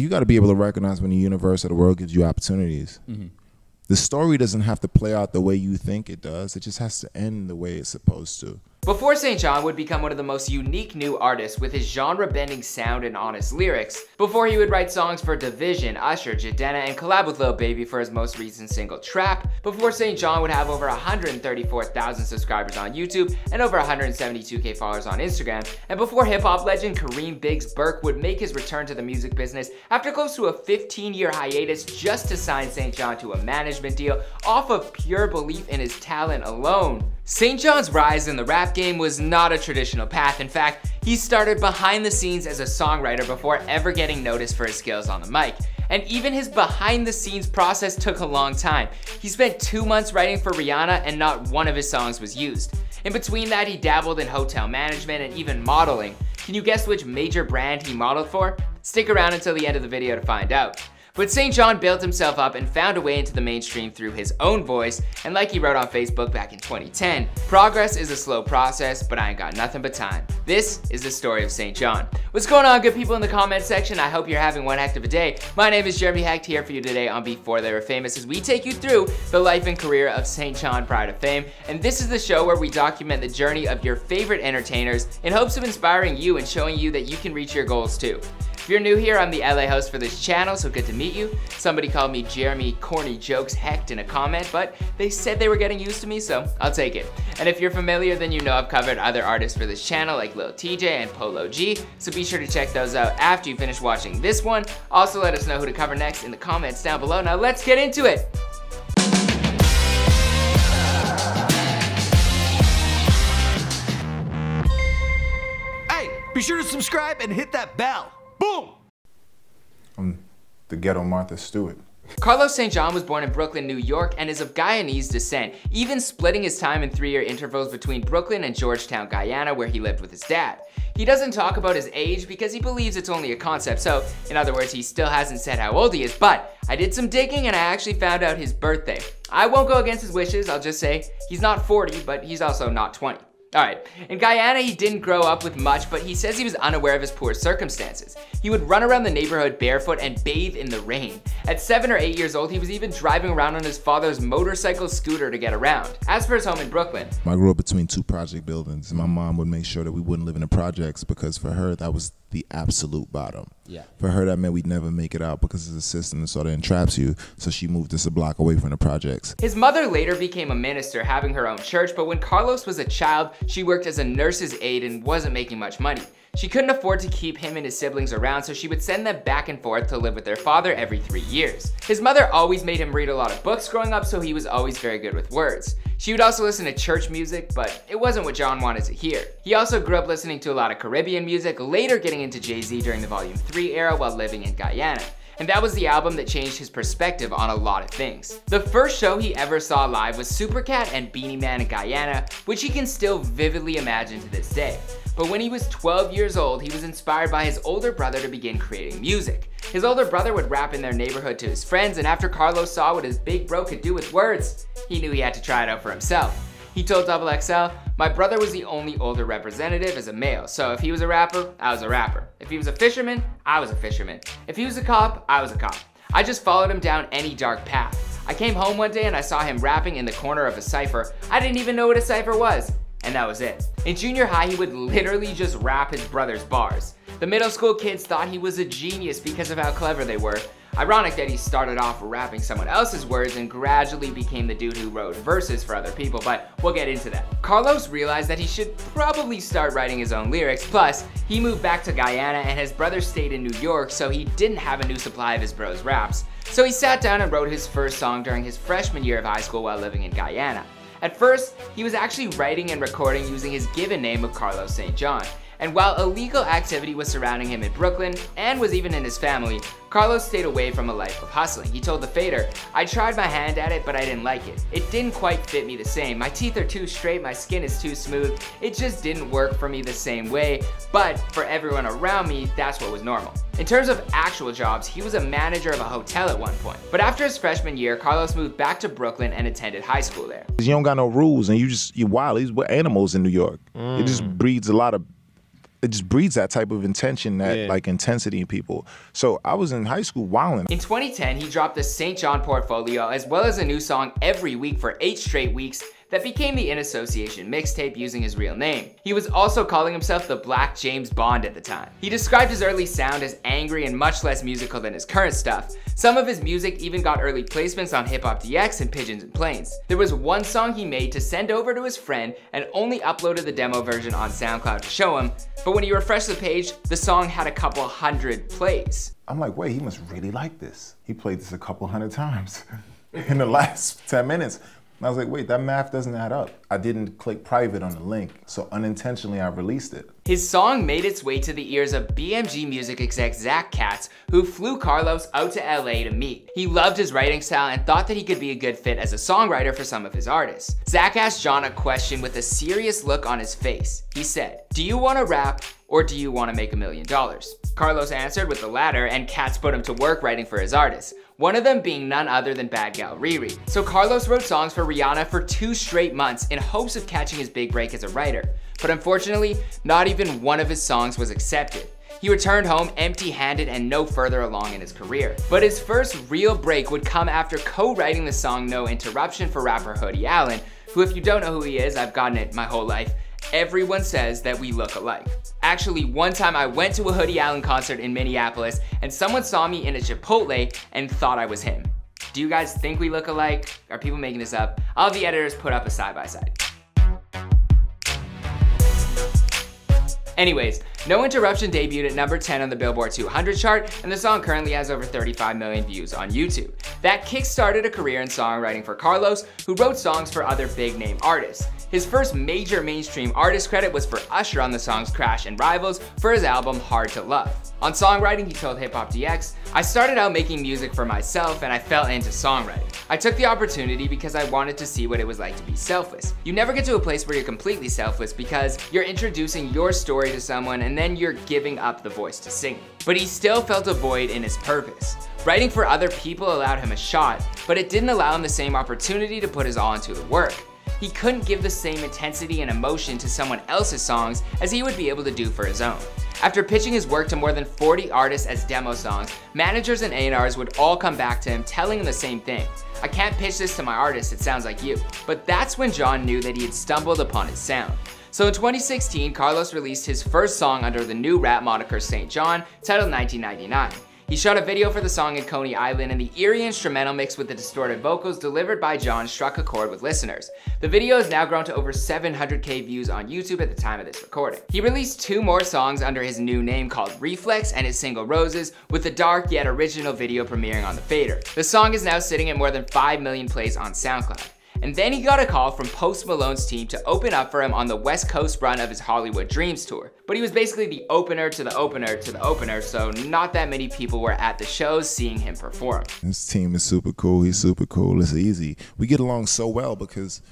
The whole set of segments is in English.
You got to be able to recognize when the universe or the world gives you opportunities. Mm-hmm. The story doesn't have to play out the way you think it does. It just has to end the way it's supposed to. Before Saint JHN would become one of the most unique new artists with his genre-bending sound and honest lyrics, before he would write songs for dvsn, Usher, Jidenna, and collab with Lil Baby for his most recent single Trap, before Saint JHN would have over 134,000 subscribers on YouTube and over 172k followers on Instagram, and before hip-hop legend Kareem Biggs Burke would make his return to the music business after close to a 15-year hiatus just to sign Saint JHN to a management deal off of pure belief in his talent alone. Saint JHN's rise in the rap game was not a traditional path. In fact, he started behind the scenes as a songwriter before ever getting noticed for his skills on the mic. And even his behind the scenes process took a long time. He spent two months writing for Rihanna and not one of his songs was used. In between that, he dabbled in hotel management and even modeling. Can you guess which major brand he modeled for? Stick around until the end of the video to find out. But Saint JHN built himself up and found a way into the mainstream through his own voice, and like he wrote on Facebook back in 2010, progress is a slow process, but I ain't got nothing but time. This is the story of Saint JHN. What's going on good people in the comment section? I hope you're having one heck of a day. My name is Jeremy Hecht here for you today on Before They Were Famous as we take you through the life and career of Saint JHN Pride of Fame. And this is the show where we document the journey of your favorite entertainers in hopes of inspiring you and showing you that you can reach your goals too. If you're new here, I'm the LA host for this channel, so good to meet you. Somebody called me Jeremy Corny Jokes Hecht in a comment, but they said they were getting used to me, so I'll take it. And if you're familiar, then you know I've covered other artists for this channel like Lil Tjay and Polo G, so be sure to check those out after you finish watching this one. Also let us know who to cover next in the comments down below. Now let's get into it. Hey, be sure to subscribe and hit that bell. Boom! I'm the ghetto Martha Stewart. Carlos St. John was born in Brooklyn, New York, and is of Guyanese descent, even splitting his time in three-year intervals between Brooklyn and Georgetown, Guyana, where he lived with his dad. He doesn't talk about his age because he believes it's only a concept, so in other words, he still hasn't said how old he is, but I did some digging and I actually found out his birthday. I won't go against his wishes, I'll just say he's not 40, but he's also not 20. Alright, in Guyana he didn't grow up with much, but he says he was unaware of his poor circumstances. He would run around the neighborhood barefoot and bathe in the rain. At 7 or 8 years old, he was even driving around on his father's motorcycle scooter to get around. As for his home in Brooklyn, I grew up between two project buildings. My mom would make sure that we wouldn't live in the projects because for her that was the absolute bottom. Yeah. For her that meant we'd never make it out because of the system that sort of entraps you. So she moved us a block away from the projects. His mother later became a minister, having her own church, but when Carlos was a child, she worked as a nurse's aide and wasn't making much money. She couldn't afford to keep him and his siblings around, so she would send them back and forth to live with their father every three years. His mother always made him read a lot of books growing up, so he was always very good with words. She would also listen to church music, but it wasn't what John wanted to hear. He also grew up listening to a lot of Caribbean music, later getting into Jay-Z during the Volume 3 era while living in Guyana and that was the album that changed his perspective on a lot of things. The first show he ever saw live was Supercat and Beenie Man in Guyana, which he can still vividly imagine to this day. But when he was 12 years old, he was inspired by his older brother to begin creating music. His older brother would rap in their neighborhood to his friends, and after Carlos saw what his big bro could do with words, he knew he had to try it out for himself. He told Double XL, my brother was the only older representative as a male, so if he was a rapper, I was a rapper. If he was a fisherman, I was a fisherman. If he was a cop, I was a cop. I just followed him down any dark path. I came home one day and I saw him rapping in the corner of a cipher. I didn't even know what a cipher was. And that was it. In junior high, he would literally just rap his brother's bars. The middle school kids thought he was a genius because of how clever they were. Ironic that he started off rapping someone else's words and gradually became the dude who wrote verses for other people, but we'll get into that. Carlos realized that he should probably start writing his own lyrics, plus he moved back to Guyana and his brother stayed in New York so he didn't have a new supply of his bro's raps. So he sat down and wrote his first song during his freshman year of high school while living in Guyana. At first, he was actually writing and recording using his given name of Carlos St. John. And while illegal activity was surrounding him in Brooklyn, and was even in his family, Carlos stayed away from a life of hustling. He told the Fader, I tried my hand at it, but I didn't like it. It didn't quite fit me the same. My teeth are too straight, my skin is too smooth. It just didn't work for me the same way, but for everyone around me, that's what was normal. In terms of actual jobs, he was a manager of a hotel at one point. But after his freshman year, Carlos moved back to Brooklyn and attended high school there. You don't got no rules and you just, you're wild. These were animals in New York. It just mm. breeds a lot of it just breeds that type of intention, that Yeah. like intensity in people. So I was in high school wilding. In 2010, he dropped the St. John portfolio as well as a new song every week for eight straight weeks that became the In Association mixtape using his real name. He was also calling himself the Black James Bond at the time. He described his early sound as angry and much less musical than his current stuff. Some of his music even got early placements on Hip Hop DX and Pigeons and Planes. There was one song he made to send over to his friend and only uploaded the demo version on SoundCloud to show him, but when you refresh the page, the song had a couple hundred plays. I'm like, wait, he must really like this. He played this a couple hundred times in the last 10 minutes. And I was like, wait, that math doesn't add up. I didn't click private on the link, so unintentionally I released it. His song made its way to the ears of BMG music exec Zach Katz, who flew Carlos out to LA to meet. He loved his writing style and thought that he could be a good fit as a songwriter for some of his artists. Zach asked John a question with a serious look on his face. He said, Do you want to rap or do you want to make a million dollars? Carlos answered with the latter, and Katz put him to work writing for his artists one of them being none other than Bad Gal Riri. So Carlos wrote songs for Rihanna for two straight months in hopes of catching his big break as a writer. But unfortunately, not even one of his songs was accepted. He returned home empty handed and no further along in his career. But his first real break would come after co writing the song No Interruption for rapper Hoodie Allen, who, if you don't know who he is, I've gotten it my whole life. Everyone says that we look alike. Actually, one time I went to a Hoodie Allen concert in Minneapolis and someone saw me in a Chipotle and thought I was him. Do you guys think we look alike? Are people making this up? I'll the editors put up a side by side. Anyways, No Interruption debuted at number 10 on the Billboard 200 chart, and the song currently has over 35 million views on YouTube. That kick-started a career in songwriting for Carlos, who wrote songs for other big name artists. His first major mainstream artist credit was for Usher on the songs Crash and Rivals for his album Hard to Love. On songwriting, he told Hip Hop DX, I started out making music for myself and I fell into songwriting. I took the opportunity because I wanted to see what it was like to be selfless. You never get to a place where you're completely selfless because you're introducing your story to someone and then you're giving up the voice to sing. But he still felt a void in his purpose. Writing for other people allowed him a shot, but it didn't allow him the same opportunity to put his all into the work he couldn't give the same intensity and emotion to someone else's songs as he would be able to do for his own. After pitching his work to more than 40 artists as demo songs, managers and A&Rs would all come back to him telling him the same thing. I can't pitch this to my artist, it sounds like you. But that's when John knew that he had stumbled upon his sound. So in 2016, Carlos released his first song under the new rap moniker Saint JHN, titled 1999. He shot a video for the song in Coney Island and the eerie instrumental mixed with the distorted vocals delivered by John struck a chord with listeners. The video has now grown to over 700k views on YouTube at the time of this recording. He released two more songs under his new name called Reflex and his single Roses with the dark yet original video premiering on the Fader. The song is now sitting at more than 5 million plays on SoundCloud. And then he got a call from Post Malone's team to open up for him on the West Coast run of his Hollywood Dreams tour. But he was basically the opener to the opener to the opener, so not that many people were at the shows seeing him perform. His team is super cool. He's super cool. It's easy. We get along so well because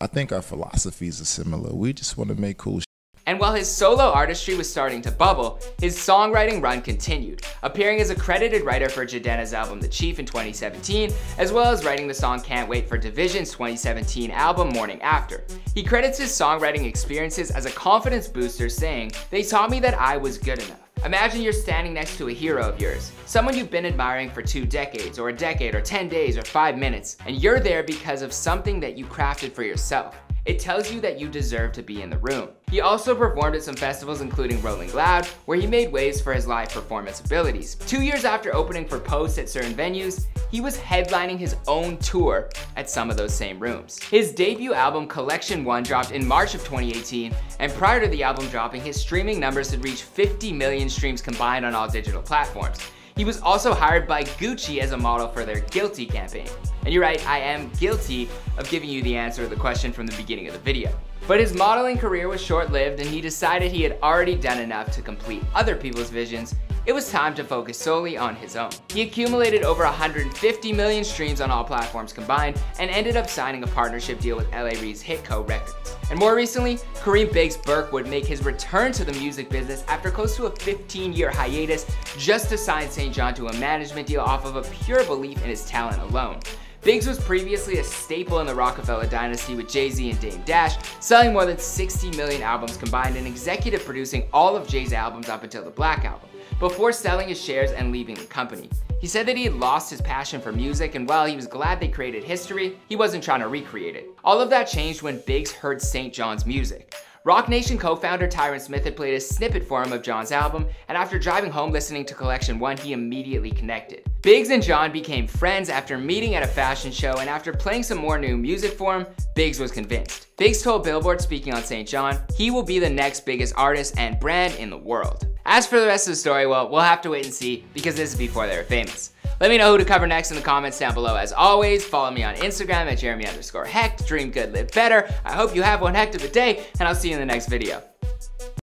I think our philosophies are similar. We just want to make cool and while his solo artistry was starting to bubble, his songwriting run continued, appearing as a credited writer for Jidenna's album The Chief in 2017, as well as writing the song Can't Wait for dvsn's 2017 album Morning After. He credits his songwriting experiences as a confidence booster saying, they taught me that I was good enough. Imagine you're standing next to a hero of yours, someone you've been admiring for two decades, or a decade, or 10 days, or five minutes, and you're there because of something that you crafted for yourself. It tells you that you deserve to be in the room. He also performed at some festivals including Rolling Loud, where he made waves for his live performance abilities. Two years after opening for Post at certain venues, he was headlining his own tour at some of those same rooms. His debut album Collection 1 dropped in March of 2018, and prior to the album dropping, his streaming numbers had reached 50 million streams combined on all digital platforms. He was also hired by Gucci as a model for their Guilty campaign. And you're right, I am guilty of giving you the answer to the question from the beginning of the video. But his modeling career was short-lived and he decided he had already done enough to complete other people's visions it was time to focus solely on his own. He accumulated over 150 million streams on all platforms combined and ended up signing a partnership deal with LA Reid's Hitco Records. And more recently, Kareem Biggs Burke would make his return to the music business after close to a 15 year hiatus just to sign Saint JHN to a management deal off of a pure belief in his talent alone. Biggs was previously a staple in the Roc-A-Fella dynasty with Jay-Z and Dame Dash, selling more than 60 million albums combined and executive producing all of Jay's albums up until the Black Album, before selling his shares and leaving the company. He said that he had lost his passion for music and while he was glad they created history, he wasn't trying to recreate it. All of that changed when Biggs heard Saint JHN's music. Roc Nation co-founder Tyran Smith had played a snippet for him of John's album, and after driving home listening to Collection 1, he immediately connected. Biggs and John became friends after meeting at a fashion show, and after playing some more new music for him, Biggs was convinced. Biggs told Billboard, speaking on Saint JHN, he will be the next biggest artist and brand in the world. As for the rest of the story, well, we'll have to wait and see, because this is before they were famous. Let me know who to cover next in the comments down below. As always, follow me on Instagram at Jeremy underscore Hecht. Dream good, live better. I hope you have one heck of a day, and I'll see you in the next video.